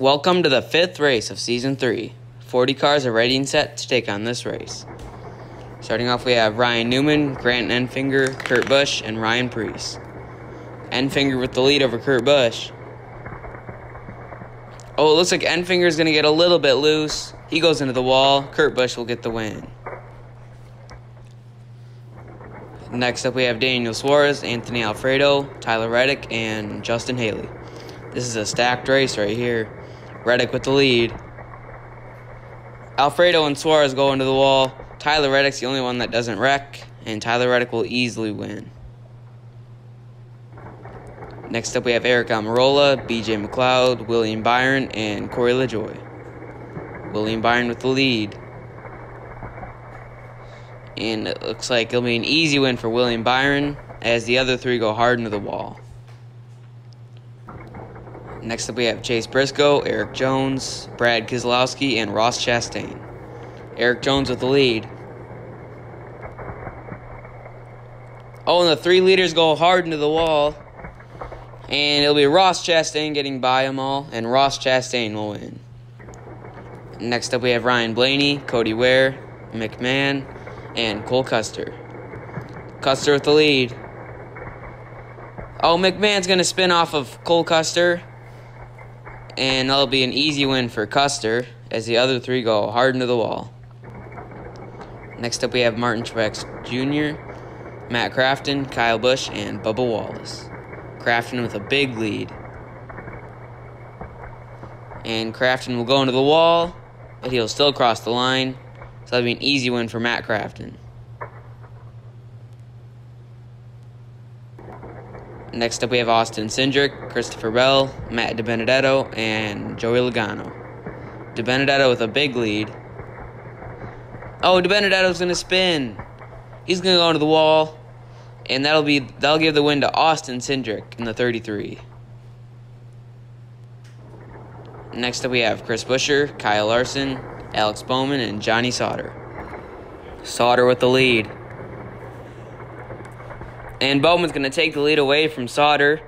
Welcome to the fifth race of season three. 40 cars are ready and set to take on this race. Starting off, we have Ryan Newman, Grant Enfinger, Kurt Busch, and Ryan Preece. Enfinger with the lead over Kurt Busch. Oh, it looks like Enfinger is going to get a little bit loose. He goes into the wall. Kurt Busch will get the win. Next up, we have Daniel Suarez, Anthony Alfredo, Tyler Reddick, and Justin Haley. This is a stacked race right here. Reddick with the lead. Alfredo and Suarez go into the wall. Tyler Reddick's the only one that doesn't wreck, and Tyler Reddick will easily win. Next up, we have Aric Almirola, BJ McLeod, William Byron, and Corey LaJoie. William Byron with the lead. And it looks like it'll be an easy win for William Byron as the other three go hard into the wall. Next up, we have Chase Briscoe, Erik Jones, Brad Keselowski, and Ross Chastain. Erik Jones with the lead. Oh, and the three leaders go hard into the wall. And it'll be Ross Chastain getting by them all, and Ross Chastain will win. Next up, we have Ryan Blaney, Cody Ware, McMahon, and Cole Custer. Custer with the lead. Oh, McMahon's going to spin off of Cole Custer. And that'll be an easy win for Custer as the other three go hard into the wall. Next up, we have Martin Truex Jr., Matt Crafton, Kyle Busch, and Bubba Wallace. Crafton with a big lead. And Crafton will go into the wall, but he'll still cross the line. So that'll be an easy win for Matt Crafton. Next up, we have Austin Cindric, Christopher Bell, Matt DiBenedetto, and Joey Logano. DiBenedetto with a big lead. Oh, DiBenedetto's gonna spin. He's gonna go into the wall, and that'll be that'll give the win to Austin Cindric in the 33. Next up, we have Chris Buescher, Kyle Larson, Alex Bowman, and Johnny Sauter. Sauter with the lead. And Bowman's going to take the lead away from Sauter.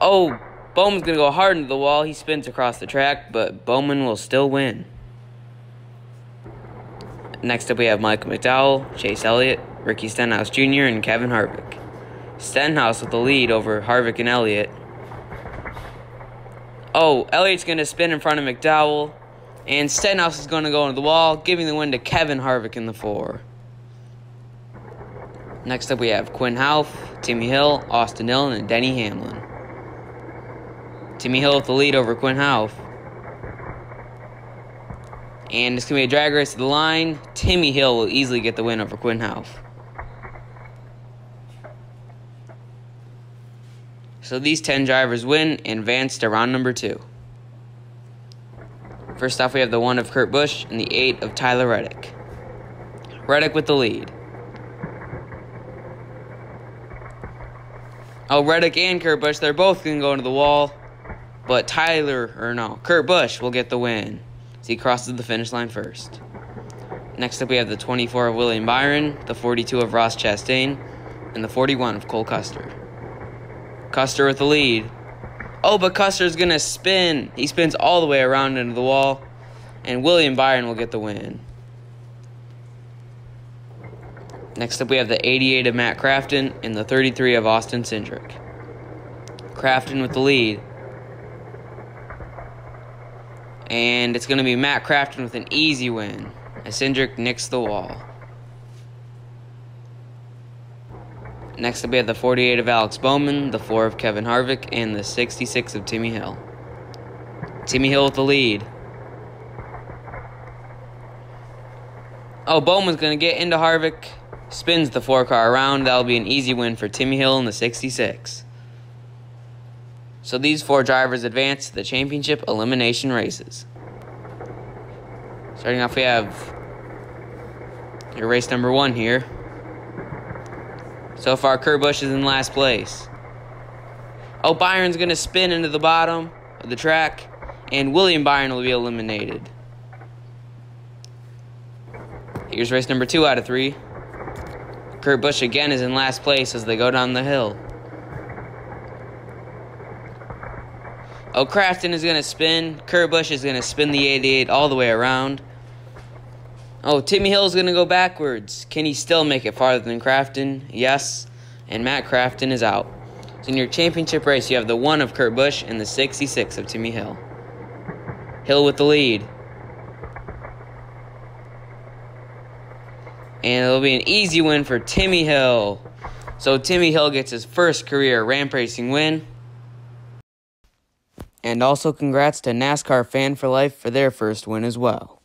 Oh, Bowman's going to go hard into the wall. He spins across the track, but Bowman will still win. Next up, we have Michael McDowell, Chase Elliott, Ricky Stenhouse Jr., and Kevin Harvick. Stenhouse with the lead over Harvick and Elliott. Oh, Elliott's going to spin in front of McDowell, and Stenhouse is going to go into the wall, giving the win to Kevin Harvick in the four. Next up, we have Quinn Houff, Timmy Hill, Austin Dillon, and Denny Hamlin. Timmy Hill with the lead over Quinn Houff. And it's going to be a drag race to the line. Timmy Hill will easily get the win over Quinn Houff. So these 10 drivers win and advance to round number two. First off, we have the one of Kurt Busch and the eight of Tyler Reddick. Reddick with the lead. Oh, Reddick and Kurt Busch, they're both going to go into the wall. But Tyler, or no, Kurt Busch will get the win. As he crosses the finish line first. Next up, we have the 24 of William Byron, the 42 of Ross Chastain, and the 41 of Cole Custer. Custer with the lead. Oh, but Custer's going to spin. He spins all the way around into the wall. And William Byron will get the win. Next up, we have the 88 of Matt Crafton and the 33 of Austin Cindric. Crafton with the lead. And it's going to be Matt Crafton with an easy win as Cindric nicks the wall. Next up, we have the 48 of Alex Bowman, the 4 of Kevin Harvick, and the 66 of Timmy Hill. Timmy Hill with the lead. Oh, Bowman's going to get into Harvick, spins the four car around. That'll be an easy win for Timmy Hill in the 66. So these four drivers advance to the championship elimination races. Starting off, we have your race number one here. So far, Kurt Busch is in last place. Oh, Byron's going to spin into the bottom of the track, and William Byron will be eliminated. Here's race number two out of three. Kurt Busch again is in last place as they go down the hill. Oh, Crafton is going to spin. Kurt Busch is going to spin the 88 all the way around. Oh, Timmy Hill is going to go backwards. Can he still make it farther than Crafton? Yes. And Matt Crafton is out. So in your championship race, you have the 1 of Kurt Busch and the 66 of Timmy Hill. Hill with the lead. And it'll be an easy win for Timmy Hill. So Timmy Hill gets his first career ramp racing win. And also congrats to NASCAR Fan for Life for their first win as well.